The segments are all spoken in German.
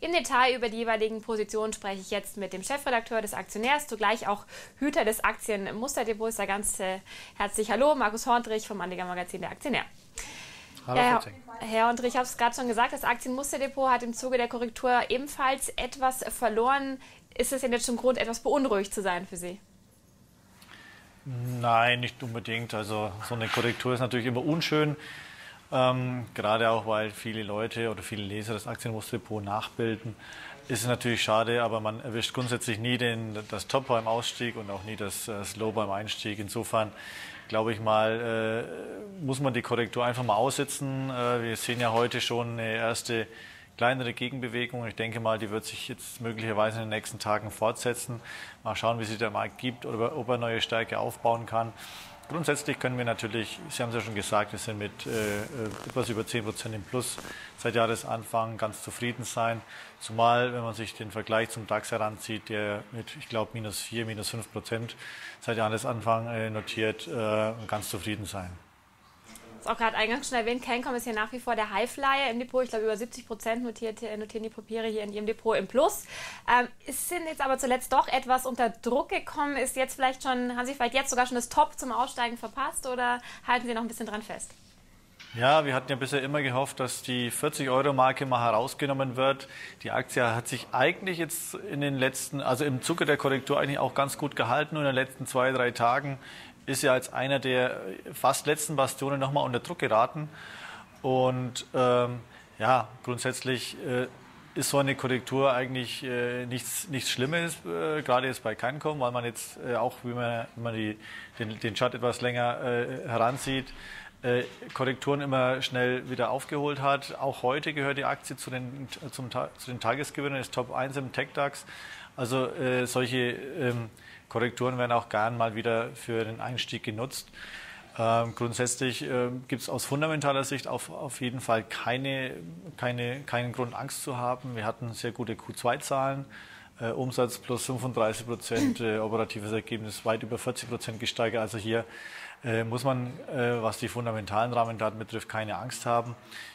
Im Detail über die jeweiligen Positionen spreche ich jetzt mit dem Chefredakteur des Aktionärs, zugleich auch Hüter des Aktienmusterdepots. Da ganz äh, herzlich Hallo, Markus Horndrich vom Anleger Magazin der Aktionär. Hallo, Herr, Herr Horndrich, ich habe es gerade schon gesagt, das Aktienmusterdepot hat im Zuge der Korrektur ebenfalls etwas verloren. Ist es denn jetzt schon Grund, etwas beunruhigt zu sein für Sie? Nein, nicht unbedingt. Also so eine Korrektur ist natürlich immer unschön. Ähm, gerade auch, weil viele Leute oder viele Leser das Aktienmusterdepot nachbilden, ist es natürlich schade, aber man erwischt grundsätzlich nie den, das Top beim Ausstieg und auch nie das, das Low beim Einstieg. Insofern glaube ich mal, äh, muss man die Korrektur einfach mal aussitzen. Äh, wir sehen ja heute schon eine erste kleinere Gegenbewegung. Ich denke mal, die wird sich jetzt möglicherweise in den nächsten Tagen fortsetzen. Mal schauen, wie sich der Markt gibt oder ob er neue Stärke aufbauen kann. Grundsätzlich können wir natürlich, Sie haben es ja schon gesagt, wir sind mit äh, etwas über 10 Prozent im Plus seit Jahresanfang ganz zufrieden sein. Zumal, wenn man sich den Vergleich zum DAX heranzieht, der mit, ich glaube, minus 4, minus 5 Prozent seit Jahresanfang äh, notiert, äh, ganz zufrieden sein auch gerade eingangs schon erwähnt, Cancom ist hier nach wie vor der Highflyer im Depot. Ich glaube, über 70 Prozent notiert, notieren die Papiere hier in ihrem Depot im Plus. Ähm, sind jetzt aber zuletzt doch etwas unter Druck gekommen. Ist jetzt vielleicht schon, haben Sie vielleicht jetzt sogar schon das Top zum Aussteigen verpasst oder halten Sie noch ein bisschen dran fest? Ja, wir hatten ja bisher immer gehofft, dass die 40-Euro-Marke mal herausgenommen wird. Die Aktie hat sich eigentlich jetzt in den letzten, also im Zuge der Korrektur eigentlich auch ganz gut gehalten. Und in den letzten zwei, drei Tagen ist ja als einer der fast letzten Bastionen nochmal unter Druck geraten. Und ähm, ja, grundsätzlich äh, ist so eine Korrektur eigentlich äh, nichts, nichts Schlimmes, äh, gerade jetzt bei Cancom, weil man jetzt äh, auch, wie man, wenn man die, den, den Chart etwas länger äh, heranzieht, äh, Korrekturen immer schnell wieder aufgeholt hat. Auch heute gehört die Aktie zu den, zum, zu den Tagesgewinnern, ist Top 1 im TechDAX. Also äh, solche ähm, Korrekturen werden auch gern mal wieder für den Einstieg genutzt. Ähm, grundsätzlich äh, gibt es aus fundamentaler Sicht auf, auf jeden Fall keine, keine, keinen Grund, Angst zu haben. Wir hatten sehr gute Q2-Zahlen. Äh, Umsatz plus 35 Prozent, äh, operatives Ergebnis weit über 40 Prozent gesteigert. Also hier äh, muss man, äh, was die fundamentalen Rahmendaten betrifft, keine Angst haben.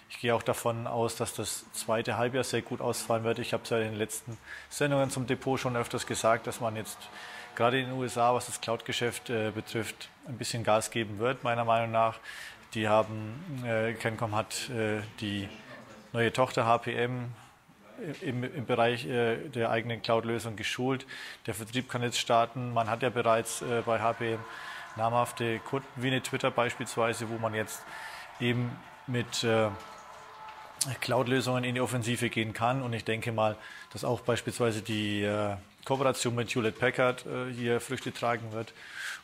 Ich gehe auch davon aus, dass das zweite Halbjahr sehr gut ausfallen wird. Ich habe es ja in den letzten Sendungen zum Depot schon öfters gesagt, dass man jetzt gerade in den USA, was das Cloud-Geschäft äh, betrifft, ein bisschen Gas geben wird, meiner Meinung nach. Die haben, äh, Kencom hat äh, die neue Tochter HPM im, im Bereich äh, der eigenen Cloud-Lösung geschult. Der Vertrieb kann jetzt starten. Man hat ja bereits äh, bei HPM namhafte Kunden wie eine Twitter beispielsweise, wo man jetzt eben mit äh, Cloud-Lösungen in die Offensive gehen kann. Und ich denke mal, dass auch beispielsweise die Kooperation mit Hewlett Packard äh, hier Früchte tragen wird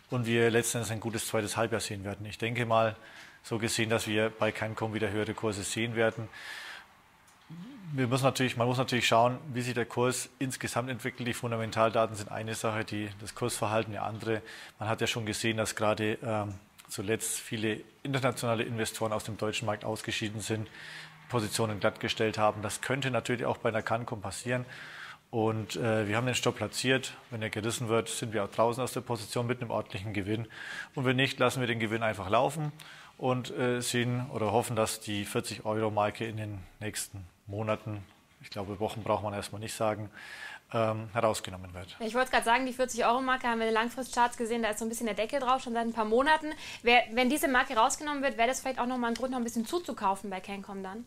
und wir letztendlich ein gutes zweites Halbjahr sehen werden. Ich denke mal, so gesehen, dass wir bei Cancom wieder höhere Kurse sehen werden. Wir müssen natürlich, man muss natürlich schauen, wie sich der Kurs insgesamt entwickelt. Die Fundamentaldaten sind eine Sache, die, das Kursverhalten eine andere. Man hat ja schon gesehen, dass gerade ähm, zuletzt viele internationale Investoren aus dem deutschen Markt ausgeschieden sind, Positionen glattgestellt haben. Das könnte natürlich auch bei einer Cancom passieren. Und äh, wir haben den Stopp platziert. Wenn er gerissen wird, sind wir auch draußen aus der Position mit einem ordentlichen Gewinn. Und wenn nicht, lassen wir den Gewinn einfach laufen und äh, sehen oder hoffen, dass die 40-Euro-Marke in den nächsten Monaten, ich glaube Wochen braucht man erstmal nicht sagen, ähm, herausgenommen wird. Ich wollte gerade sagen, die 40-Euro-Marke haben wir in den Langfristcharts gesehen, da ist so ein bisschen der Deckel drauf, schon seit ein paar Monaten. Wer, wenn diese Marke rausgenommen wird, wäre das vielleicht auch nochmal ein Grund, noch ein bisschen zuzukaufen bei Cancom dann?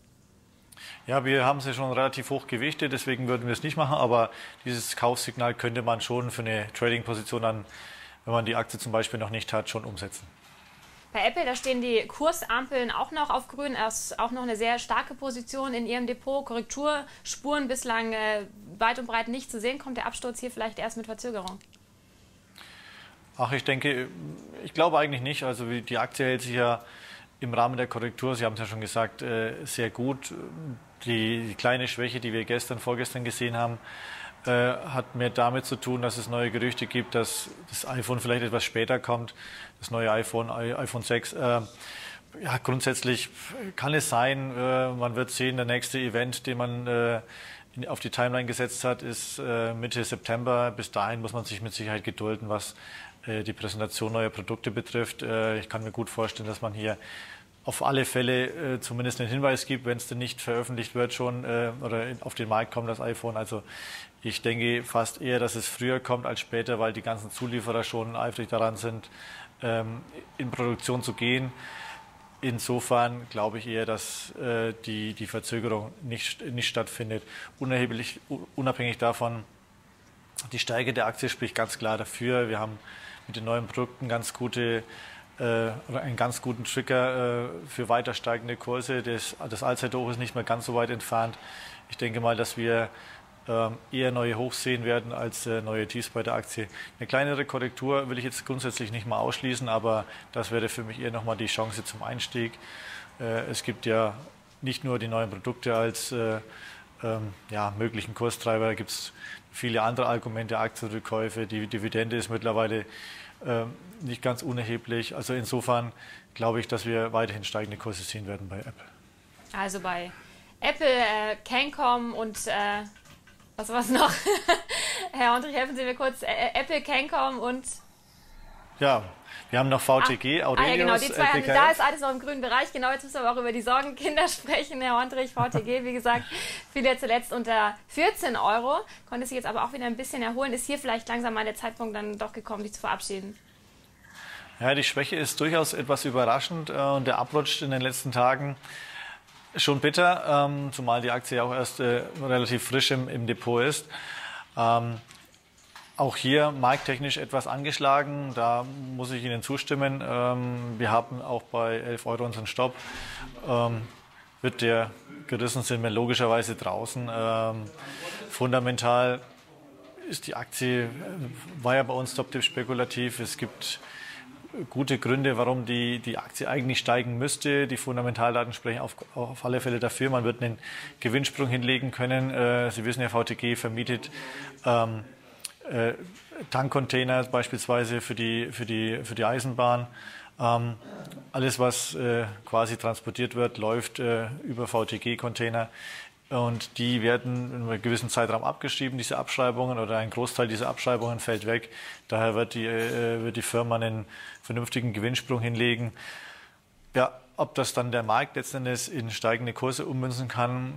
Ja, wir haben sie schon relativ hoch gewichtet, deswegen würden wir es nicht machen, aber dieses Kaufsignal könnte man schon für eine Trading-Position dann, wenn man die Aktie zum Beispiel noch nicht hat, schon umsetzen. Bei Apple, da stehen die Kursampeln auch noch auf grün. Erst auch noch eine sehr starke Position in ihrem Depot. Korrekturspuren bislang äh, weit und breit nicht zu sehen. Kommt der Absturz hier vielleicht erst mit Verzögerung? Ach, ich denke, ich glaube eigentlich nicht. Also die Aktie hält sich ja im Rahmen der Korrektur, Sie haben es ja schon gesagt, äh, sehr gut. Die, kleine Schwäche, die wir gestern, vorgestern gesehen haben, äh, hat mehr damit zu tun, dass es neue Gerüchte gibt, dass das iPhone vielleicht etwas später kommt, das neue iPhone, iPhone 6. Äh, ja, grundsätzlich kann es sein, man wird sehen, der nächste Event, den man auf die Timeline gesetzt hat, ist Mitte September. Bis dahin muss man sich mit Sicherheit gedulden, was die Präsentation neuer Produkte betrifft. Ich kann mir gut vorstellen, dass man hier auf alle Fälle äh, zumindest einen Hinweis gibt, wenn es denn nicht veröffentlicht wird schon äh, oder auf den Markt kommt das iPhone. Also ich denke fast eher, dass es früher kommt als später, weil die ganzen Zulieferer schon eifrig daran sind, ähm, in Produktion zu gehen. Insofern glaube ich eher, dass äh, die, die Verzögerung nicht, nicht stattfindet. Unerheblich, unabhängig davon, die Steige der Aktie spricht ganz klar dafür. Wir haben mit den neuen Produkten ganz gute äh, einen ganz guten Trigger äh, für weiter steigende Kurse. Das, das Allzeithoch ist nicht mehr ganz so weit entfernt. Ich denke mal, dass wir ähm, eher neue Hochs sehen werden als äh, neue Tiefs bei der Aktie. Eine kleinere Korrektur will ich jetzt grundsätzlich nicht mal ausschließen, aber das wäre für mich eher nochmal die Chance zum Einstieg. Es gibt ja nicht nur die neuen Produkte als äh, ähm, ja, möglichen Kurstreiber, da gibt es viele andere Argumente, Aktienrückkäufe, die Dividende ist mittlerweile ähm, nicht ganz unerheblich. Also insofern glaube ich, dass wir weiterhin steigende Kurse sehen werden bei Apple. Also bei Apple, äh, Cancom und äh, was war es noch? Herr Hundrich, helfen Sie mir kurz. Ä Apple, Cancom und. Ja, wir haben noch VTG, ah, Aurelius, ah, ja, genau, die zwei, haben, da ist alles noch im grünen Bereich. Genau, jetzt müssen wir auch über die Sorgenkinder sprechen. Herr Hondrich, VTG, wie gesagt, fiel ja zuletzt unter 14 Euro, konnte sich jetzt aber auch wieder ein bisschen erholen. Ist hier vielleicht langsam mal der Zeitpunkt dann doch gekommen, dich zu verabschieden? Ja, die Schwäche ist durchaus etwas überraschend äh, und der Abrutsch in den letzten Tagen Schon bitter, ähm, zumal die Aktie auch erst äh, relativ frisch im, im Depot ist. Auch hier markttechnisch etwas angeschlagen, da muss ich Ihnen zustimmen. Ähm, wir haben auch bei 11 Euro unseren Stopp. Ähm, wird der gerissen, sind wir logischerweise draußen. Ähm, fundamental ist die Aktie, äh, war ja bei uns Top-Tipp spekulativ. Es gibt gute Gründe, warum die, die Aktie eigentlich steigen müsste. Die Fundamentaldaten sprechen auf, auf alle Fälle dafür. Man wird einen Gewinnsprung hinlegen können. Äh, Sie wissen ja, VTG vermietet ähm, äh, Tankcontainer beispielsweise für die, für die, für die Eisenbahn. Ähm, alles, was äh, quasi transportiert wird, läuft äh, über VTG-Container. Und die werden in einem gewissen Zeitraum abgeschrieben, diese Abschreibungen, oder ein Großteil dieser Abschreibungen fällt weg. Daher wird die, äh, wird die Firma einen vernünftigen Gewinnsprung hinlegen. Ja, ob das dann der Markt letztendlich in steigende Kurse ummünzen kann,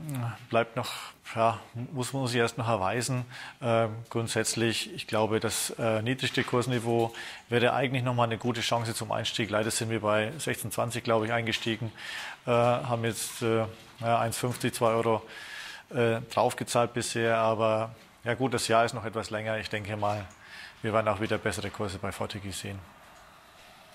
bleibt noch, ja, muss man sich erst noch erweisen. Äh, grundsätzlich, ich glaube, das äh, niedrigste Kursniveau wäre eigentlich nochmal eine gute Chance zum Einstieg. Leider sind wir bei 16,20, glaube ich, eingestiegen, äh, haben jetzt äh, ja, 1,50, 2 Euro äh, draufgezahlt bisher, aber ja gut, das Jahr ist noch etwas länger. Ich denke mal, wir werden auch wieder bessere Kurse bei VTG sehen.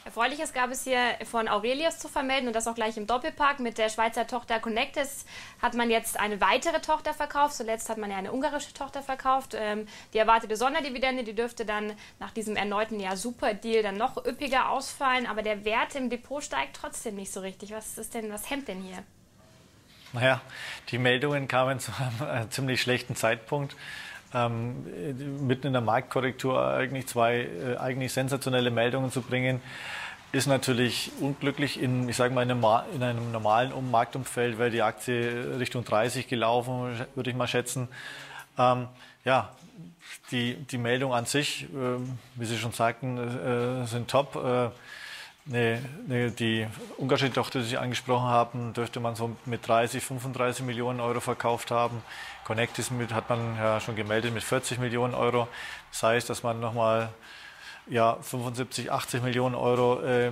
Erfreuliches gab es hier von Aurelius zu vermelden und das auch gleich im Doppelpark. Mit der Schweizer Tochter Connectis hat man jetzt eine weitere Tochter verkauft. Zuletzt hat man ja eine ungarische Tochter verkauft. Ähm, die erwartete Sonderdividende, die dürfte dann nach diesem erneuten ja, Super-Deal dann noch üppiger ausfallen. Aber der Wert im Depot steigt trotzdem nicht so richtig. Was ist denn, was hemmt denn hier? Naja, die Meldungen kamen zu einem ziemlich schlechten Zeitpunkt ähm, mitten in der Marktkorrektur eigentlich zwei äh, eigentlich sensationelle Meldungen zu bringen, ist natürlich unglücklich in, ich sage mal, in einem, in einem normalen Marktumfeld, wäre die Aktie Richtung 30 gelaufen, würde ich mal schätzen. Ähm, ja, die, die Meldung an sich, äh, wie Sie schon sagten, äh, sind top. Äh, Nee, nee, die ungarische Tochter, die Sie angesprochen haben, dürfte man so mit 30, 35 Millionen Euro verkauft haben. Connectis mit, hat man ja schon gemeldet mit 40 Millionen Euro. Das heißt, dass man nochmal ja, 75, 80 Millionen Euro äh,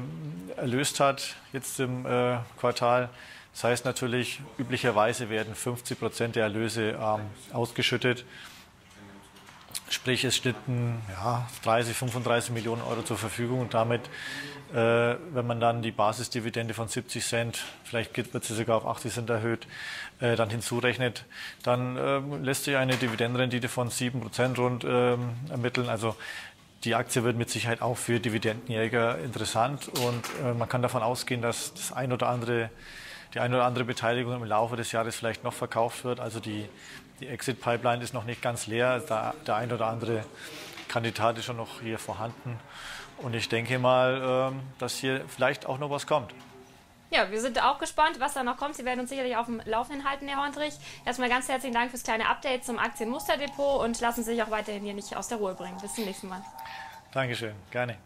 erlöst hat jetzt im äh, Quartal. Das heißt natürlich, üblicherweise werden 50 Prozent der Erlöse ähm, ausgeschüttet. Sprich, es stünden ja, 30, 35 Millionen Euro zur Verfügung und damit, äh, wenn man dann die Basisdividende von 70 Cent, vielleicht wird sie sogar auf 80 Cent erhöht, äh, dann hinzurechnet, dann äh, lässt sich eine Dividendenrendite von 7 Prozent rund ähm, ermitteln. Also die Aktie wird mit Sicherheit auch für Dividendenjäger interessant und äh, man kann davon ausgehen, dass das ein oder andere die eine oder andere Beteiligung im Laufe des Jahres vielleicht noch verkauft wird. Also die, die Exit-Pipeline ist noch nicht ganz leer. Da, der ein oder andere Kandidat ist schon noch hier vorhanden. Und ich denke mal, ähm, dass hier vielleicht auch noch was kommt. Ja, wir sind auch gespannt, was da noch kommt. Sie werden uns sicherlich auf dem Laufenden halten, Herr Horndrich. Erstmal ganz herzlichen Dank fürs kleine Update zum Aktienmusterdepot und lassen Sie sich auch weiterhin hier nicht aus der Ruhe bringen. Bis zum nächsten Mal. Dankeschön, gerne.